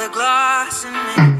a glass and maybe